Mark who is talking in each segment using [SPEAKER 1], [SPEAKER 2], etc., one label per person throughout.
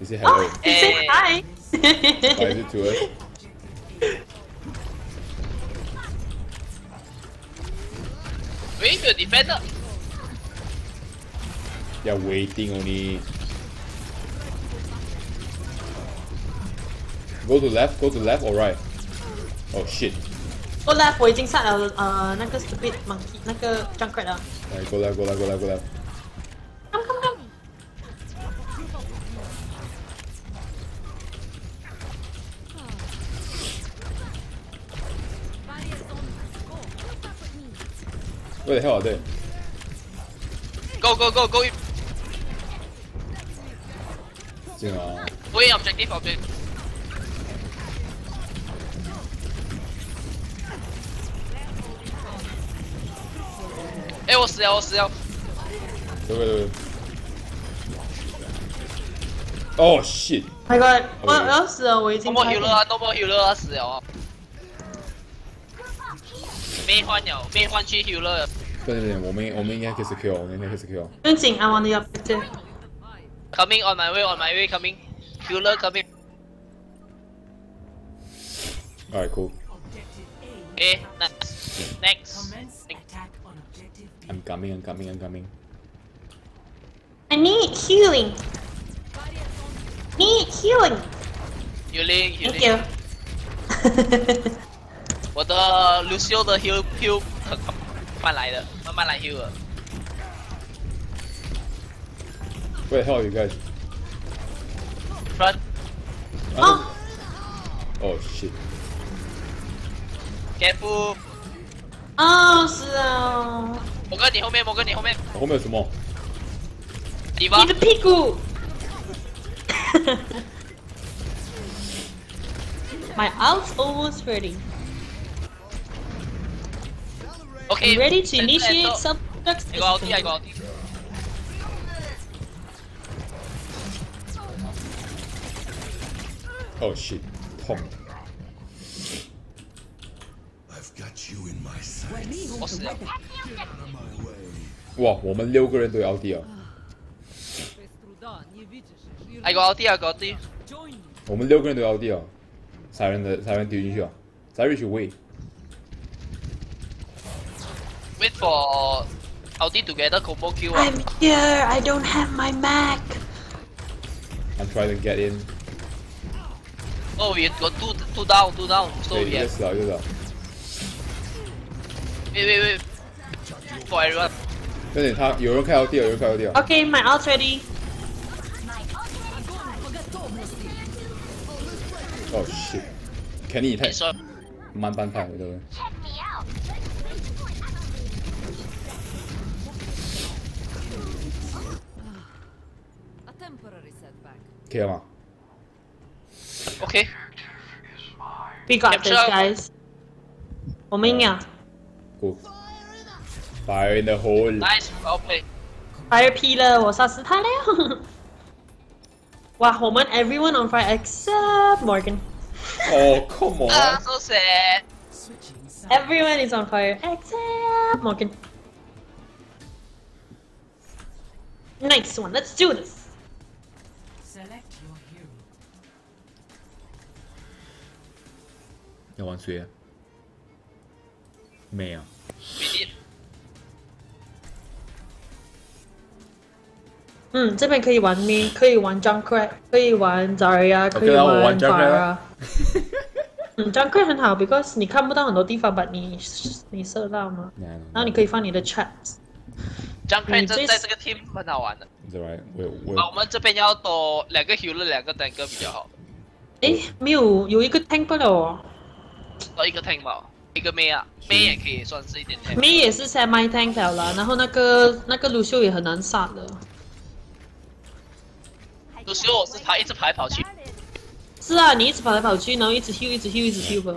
[SPEAKER 1] You say hello.
[SPEAKER 2] Oh, you say hi.
[SPEAKER 1] Why is it to us?
[SPEAKER 3] Wait for defender.
[SPEAKER 1] They're waiting only. Go to left, go to left or right? Oh shit.
[SPEAKER 2] Go left，我已经杀了呃那个 stupid monkey 那个 Junkrat 了。
[SPEAKER 1] 来，go left, go left, go left, go left. Where the hell are they?
[SPEAKER 3] Go go go go.
[SPEAKER 1] 进啊
[SPEAKER 3] ！Go in objective objective. Eh, 我死了，我死了。
[SPEAKER 1] 对对对。Oh
[SPEAKER 2] shit！My God，我
[SPEAKER 1] Okay
[SPEAKER 2] 我要死了，我已
[SPEAKER 3] No
[SPEAKER 2] 经
[SPEAKER 3] more healer 啊，no more healer 啊，死了啊。没换了，没换去 healer。
[SPEAKER 1] 对对对，我们我们应该可以 secure，我们应该可以 secure。
[SPEAKER 2] 不用紧，I want the objective。
[SPEAKER 3] Coming on my way, on my way, coming. Healer coming.
[SPEAKER 1] Alright, cool.
[SPEAKER 3] Okay, next. Next.
[SPEAKER 4] Commence attack on objective B.
[SPEAKER 1] I'm coming, I'm coming, I'm coming.
[SPEAKER 2] I need healing. Need healing.
[SPEAKER 3] Healing,
[SPEAKER 2] Thank
[SPEAKER 3] healing.
[SPEAKER 2] you.
[SPEAKER 3] 我的 Lucio 的 heal heal 很慢慢来的，慢慢来 heal 的。
[SPEAKER 1] Where the hell are you guys?
[SPEAKER 3] Front.
[SPEAKER 2] oh,
[SPEAKER 1] Oh shit!
[SPEAKER 3] Careful.
[SPEAKER 2] 哦，是啊，
[SPEAKER 3] 摩哥你后面，摩哥你后面。
[SPEAKER 1] 我后面有什么？
[SPEAKER 3] 你吧
[SPEAKER 2] 你。的屁股。My out's almost ready.
[SPEAKER 3] OK。
[SPEAKER 2] I'm ready to
[SPEAKER 3] 现在
[SPEAKER 2] initiate
[SPEAKER 3] 都
[SPEAKER 2] self
[SPEAKER 3] I got ulti, I got ulti.
[SPEAKER 1] Oh shit！痛。
[SPEAKER 5] I've got you in my sight.
[SPEAKER 3] 我死了。
[SPEAKER 1] 哇，我们六个人都有 LD 啊！
[SPEAKER 3] I got ulti, I got ulti.
[SPEAKER 1] 我们六个人都有 LD 啊！杀人的杀人丢进去啊！杀人去喂。
[SPEAKER 3] Wait for ulti together combo kill 啊
[SPEAKER 2] I'm。here. I don't have my Mac.
[SPEAKER 1] I'm trying to get in。
[SPEAKER 3] Oh, we got two two down, two down. So
[SPEAKER 1] 对，
[SPEAKER 3] we
[SPEAKER 1] 一个
[SPEAKER 3] have
[SPEAKER 1] 死了，一个死了。
[SPEAKER 3] wait wait wait. For everyone.
[SPEAKER 1] 对对，他有人开 LD 啊，有人开 LD 啊。
[SPEAKER 2] Okay, my out's ready.
[SPEAKER 1] Oh shit！肯尼太
[SPEAKER 3] 你说
[SPEAKER 1] 慢半拍，对不对？
[SPEAKER 6] temporary setback.
[SPEAKER 1] 可以了吗？
[SPEAKER 3] OK。
[SPEAKER 2] We got this,
[SPEAKER 3] Capture.
[SPEAKER 2] guys. 我们赢了。
[SPEAKER 1] Cool。Fire in the hole。
[SPEAKER 3] Nice, well played.
[SPEAKER 2] Fire P 了，我杀死他了。哇，我们 everyone on fire except Morgan.
[SPEAKER 1] Oh come
[SPEAKER 3] Ah,
[SPEAKER 1] on！
[SPEAKER 3] so sad.
[SPEAKER 4] Switching sides.
[SPEAKER 2] Everyone is on fire except Morgan. Nice one. Let's do this.
[SPEAKER 4] Select your hero.
[SPEAKER 1] 要玩谁啊？没啊。
[SPEAKER 2] 嗯，这边可以玩 me，可以玩 Junkrat，可以玩 Zarya，可以玩
[SPEAKER 1] 玩 Junkrat
[SPEAKER 2] Farah
[SPEAKER 1] 啊。
[SPEAKER 2] 嗯，Junkrat 很好，because 你看不到很多地方，but 你你射到吗？然后你可以放你的 traps。
[SPEAKER 3] Junkrat
[SPEAKER 2] 你最
[SPEAKER 3] 在在这个 team 很好玩的。
[SPEAKER 1] Right？我我
[SPEAKER 3] 啊，我们这边要多两个 healer，两个 tanker 比较好。
[SPEAKER 2] 诶，没有，有一个 tank 不了哦。
[SPEAKER 3] 多一个 tank 吧，一个 May 啊，May 也可以算是一点 tank。
[SPEAKER 2] May 也是 semi tank 了啦，然后那个那个卢修也很难杀的。
[SPEAKER 3] 有时候我是他一直跑来跑去，
[SPEAKER 2] 是啊，你一直跑来跑去，然后一直 heal，一直 heal，一直 heal 吧。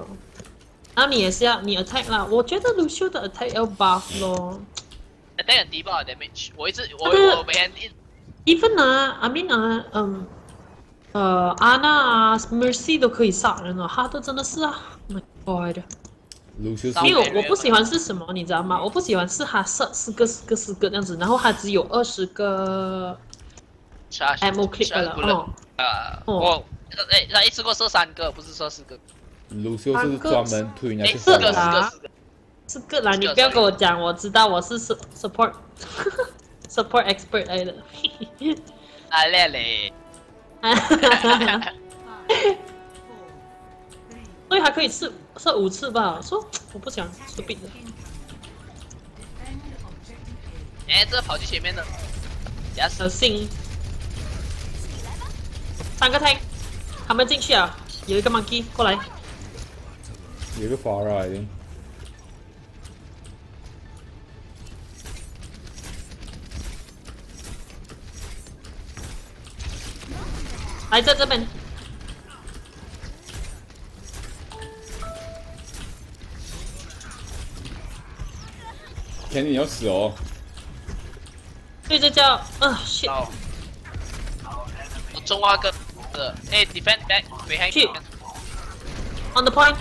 [SPEAKER 2] 然后你也是要你 attack 啦，我觉得卢修的 attack 要 buff 咯。
[SPEAKER 3] Attack 很低吧 damage。我一直我
[SPEAKER 2] 对
[SPEAKER 3] 我每天一
[SPEAKER 2] even 啊，I mean 啊，嗯，呃，安娜啊，Mercy 都可以杀人了，他都真的是啊，My God！没有，
[SPEAKER 3] 对
[SPEAKER 2] 我不喜欢是什么，你知道吗？我不喜欢是他射四个、四个、四个这样子，然后他只有二十个 ammo clip 了，哦，
[SPEAKER 3] 啊，
[SPEAKER 2] 哦
[SPEAKER 3] 我哎，他一次过射三个，不是射四个，
[SPEAKER 1] 卢修是专门推人家
[SPEAKER 3] 哎，
[SPEAKER 1] 去
[SPEAKER 3] 四个四
[SPEAKER 1] 换的。
[SPEAKER 3] 个四个，
[SPEAKER 2] 是个啦，你不要跟我讲，我知道我是 su- support support expert 来的。
[SPEAKER 3] 啊嘞嘞，
[SPEAKER 2] 所以还可以射射五次吧？说 我不想。
[SPEAKER 4] Defend objective A.
[SPEAKER 3] 哎，这跑去前面的，假死
[SPEAKER 2] 小，心，三个 tank，他们进去啊，有一个 monkey 过来，
[SPEAKER 1] 有一个已经，
[SPEAKER 2] 来在这边，
[SPEAKER 1] 肯定你要死哦！
[SPEAKER 2] 对这叫啊 shit，
[SPEAKER 3] 哦，我中华哥的，哎，defend back behind，
[SPEAKER 2] 去 on the point，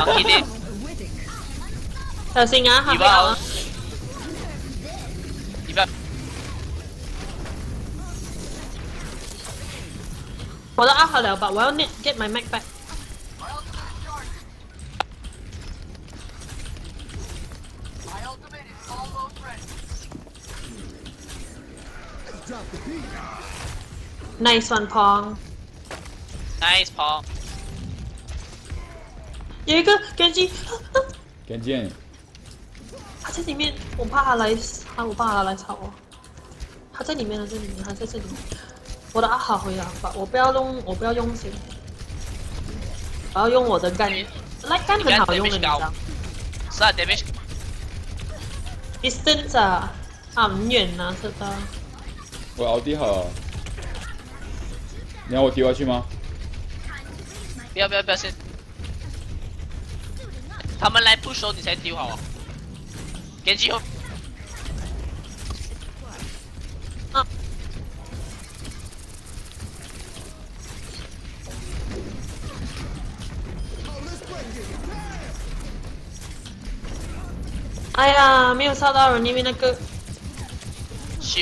[SPEAKER 3] 长一点，
[SPEAKER 2] 小心啊，他
[SPEAKER 3] 你吧
[SPEAKER 2] 不要啊，，
[SPEAKER 3] 你吧，
[SPEAKER 2] 我都按好了吧，我要 net get my Mac back。Nice one, Pong。
[SPEAKER 3] nice 跑，
[SPEAKER 2] 有一个根基，
[SPEAKER 1] 赶紧，
[SPEAKER 2] 他在里面，我怕他来，他我怕他来吵我。他在里面了，在里面，他在这里。我的阿好回来吧，我不要用，我不要用谁，我要用我的干，来干很好用的，你知道
[SPEAKER 3] 是啊
[SPEAKER 2] ，damage，？Distance 啊，很远呐、这个。
[SPEAKER 1] 我奥迪好，你要我丢下去吗？
[SPEAKER 3] 不要不要不要先，他们来时候你才丢好啊，点击后。
[SPEAKER 2] 啊，哎呀，没有杀到人，因为那个
[SPEAKER 3] 修，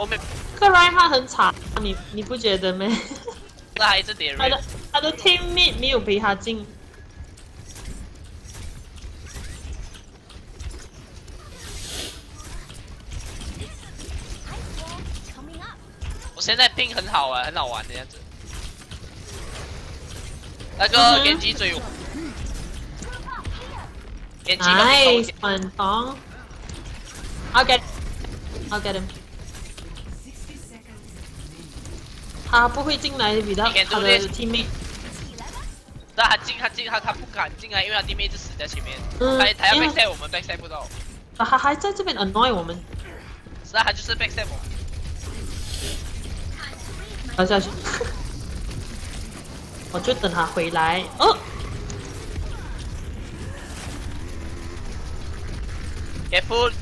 [SPEAKER 3] 后面
[SPEAKER 2] 克莱他很惨，你你不觉得吗？他的他的 teammate 没有陪他进。
[SPEAKER 3] 我现在拼很好玩，很好玩的样子。那个
[SPEAKER 2] 点
[SPEAKER 3] 击追我，连击刚
[SPEAKER 2] 好。
[SPEAKER 3] Nice，
[SPEAKER 2] 很棒。I'll get，I'll get him。他不会进来比他
[SPEAKER 3] You can do
[SPEAKER 2] 他的
[SPEAKER 3] this.
[SPEAKER 2] teammate。
[SPEAKER 3] 但他进他进他他不敢进来，因为他弟妹一直死在前面，
[SPEAKER 2] 嗯
[SPEAKER 3] 他他要
[SPEAKER 2] 因为
[SPEAKER 3] backstab 我们 backstab 不到，
[SPEAKER 2] 啊，他还还在这边 annoy 我们，
[SPEAKER 3] 是啊，他就是 backstab 我们。
[SPEAKER 2] 跳下去。我就等他回来。哦
[SPEAKER 3] ，Careful。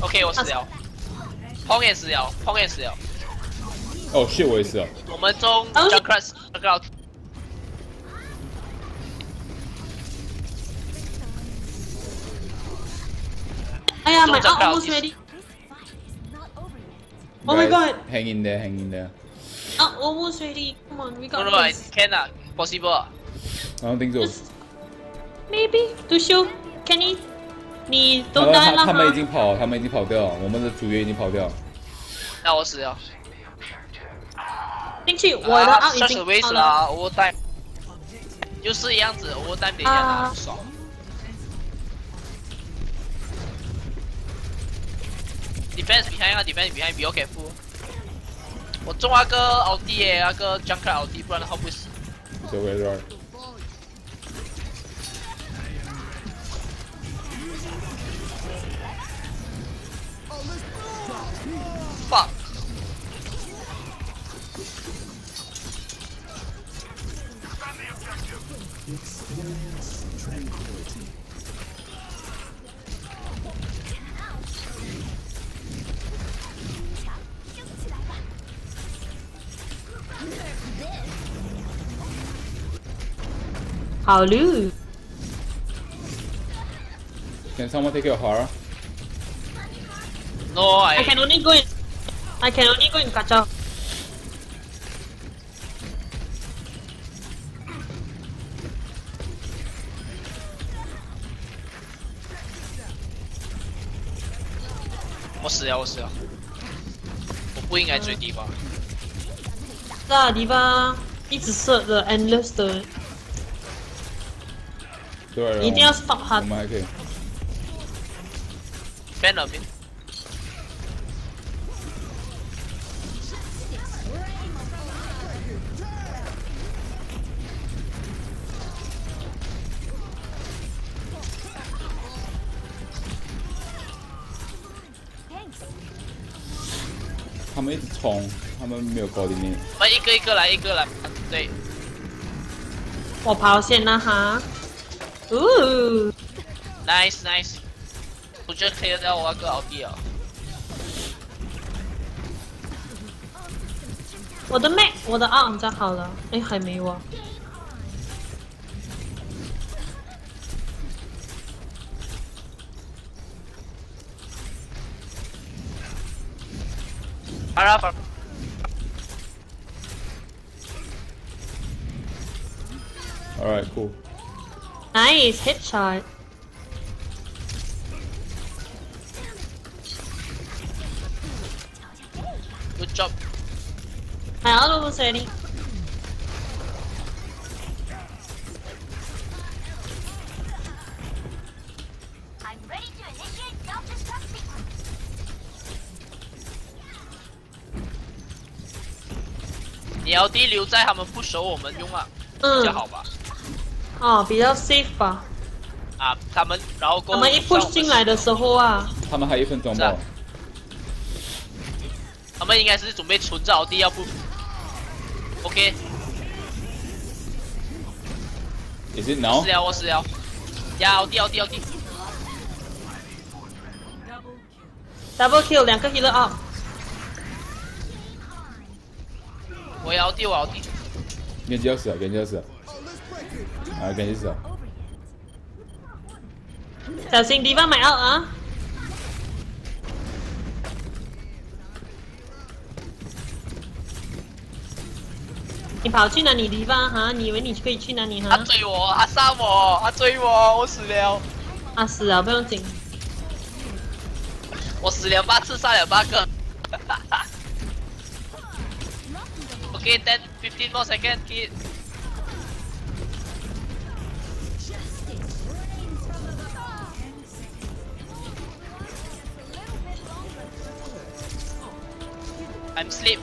[SPEAKER 3] OK，我死了。碰也死了，碰也死了。
[SPEAKER 1] 哦，shit，我也是啊。
[SPEAKER 3] 我们中
[SPEAKER 2] 哦
[SPEAKER 3] Junkrat 那个
[SPEAKER 2] 哎呀，my almost
[SPEAKER 3] 高
[SPEAKER 2] ready。Oh my god.
[SPEAKER 1] Hang in there, hang in there.
[SPEAKER 2] Ult almost ready. Come on, we
[SPEAKER 3] no
[SPEAKER 2] got
[SPEAKER 3] no I
[SPEAKER 2] this.
[SPEAKER 3] can 啊，possible 啊。
[SPEAKER 1] I don't think so.
[SPEAKER 2] Just maybe to show Kenny，你
[SPEAKER 1] 他
[SPEAKER 2] 都来了
[SPEAKER 1] 们他他们已？经跑，他们已经跑掉了，我们的主角已经跑掉了。
[SPEAKER 3] 那我死了。
[SPEAKER 2] 我的奥已经了。
[SPEAKER 3] 了，我带，就是一样子，我带别
[SPEAKER 2] 人
[SPEAKER 3] 的爽。Defense behind，Defense behind，B O K 负。我中那哥奥迪耶，那个 Junker 奥迪，不然的话不死。
[SPEAKER 1] 这回是。
[SPEAKER 3] 放
[SPEAKER 2] 好绿
[SPEAKER 1] ，Can someone take your horror?
[SPEAKER 3] No, I,
[SPEAKER 2] I can only go in. I can only go in kacau.
[SPEAKER 3] 我死了，我死了。我不应该追敌方。
[SPEAKER 2] 是啊，迪巴一直射的 endless 的，
[SPEAKER 1] 对，
[SPEAKER 2] 你一定要 stop
[SPEAKER 1] 我
[SPEAKER 2] 他。
[SPEAKER 1] 们还可以。
[SPEAKER 3] ban 了 ban。
[SPEAKER 1] 他们一直冲，他们没有高地面。
[SPEAKER 3] 我们一个一个来，一个来。对，
[SPEAKER 2] 我跑线了哈。哦
[SPEAKER 3] ，nice nice。我觉得可以让我那个奥迪啊。
[SPEAKER 2] 我的 Mac，我的 on 在好了，哎，还没有啊。
[SPEAKER 3] 阿拉法
[SPEAKER 1] ，Alright, cool.
[SPEAKER 2] Nice headshot。
[SPEAKER 3] good job。
[SPEAKER 2] 还要录谁呢？
[SPEAKER 3] 你奥迪留在他们不熟我们用啊，比
[SPEAKER 2] 嗯
[SPEAKER 3] 较，好吧？
[SPEAKER 2] 哦，比较 safe 吧。
[SPEAKER 3] 啊，他们然后过
[SPEAKER 2] 他们一 push 进来的时候啊，
[SPEAKER 1] 他们还一分钟
[SPEAKER 3] 是啊？他们应该是准备存着奥迪，要不
[SPEAKER 1] ？OK，Is it now?
[SPEAKER 3] 死了我死了。呀，奥迪奥迪奥迪
[SPEAKER 2] ，double kill 两个 healer up。
[SPEAKER 3] 我要奥迪我要奥迪。
[SPEAKER 1] genji 要死了，genji 要死了。啊，genji 死了。
[SPEAKER 2] 小心敌方买 out 啊！你跑去哪里敌方哈？你以为你可以去哪里哈他？
[SPEAKER 3] 追我，他杀我，他追我，我死了，
[SPEAKER 2] 他死了，不用紧。
[SPEAKER 3] 我死了八次，杀了八个。Okay, 10, 15 more seconds, kids. I'm sleep.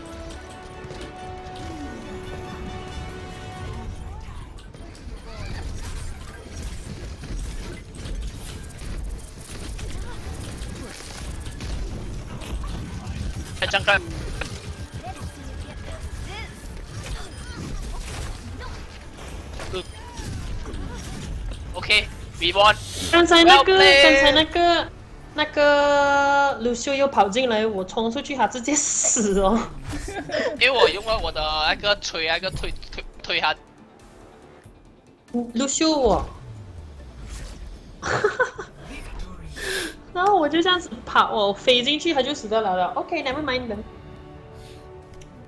[SPEAKER 3] Jangkar. OK, we won.
[SPEAKER 2] 刚才那个，刚才那个，那个卢修又跑进来，我冲出去，他直接死哦。
[SPEAKER 3] 因为我用了我的那个锤那个推推推他，
[SPEAKER 2] 卢修我，然后我就这样子跑，我飞进去，他就死掉了了。OK，never、mind them。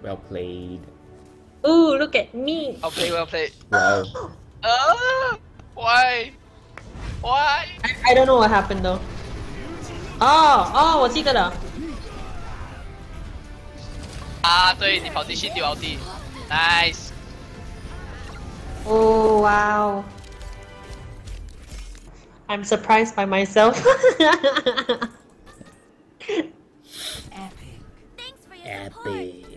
[SPEAKER 1] Well played.
[SPEAKER 2] Oh, look at me.
[SPEAKER 3] Play well play.
[SPEAKER 1] Wow.
[SPEAKER 3] Uh, why? Why?
[SPEAKER 2] I, I don't know what happened though. 哦哦，我记得了。
[SPEAKER 3] 啊，对你跑进去丢奥地，nice。
[SPEAKER 2] Oh wow. I'm surprised by myself.
[SPEAKER 6] Thanks for your support.